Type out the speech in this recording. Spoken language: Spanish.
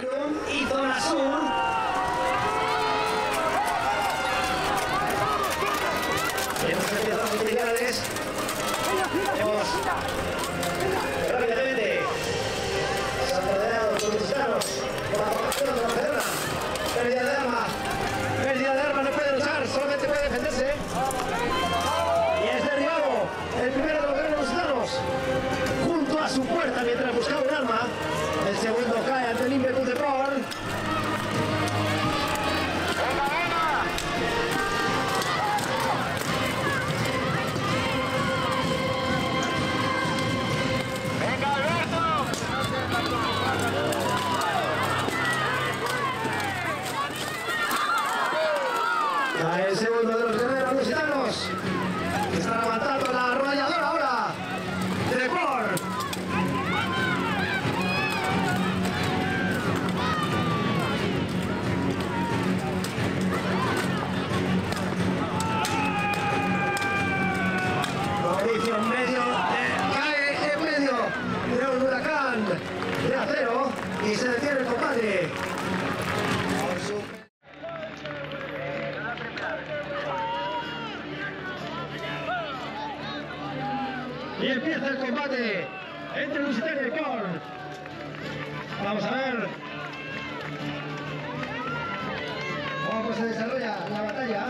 y Zona Sur. Hemos empezado los finales. El segundo de los guerreros lusitanos. que Están aguantando la arrolladora ahora. De Cor. Mauricio en medio, eh, cae en medio de un huracán de acero y se detiene el combate. Y empieza el combate entre Lusitania y Korn. Vamos a ver cómo se desarrolla la batalla.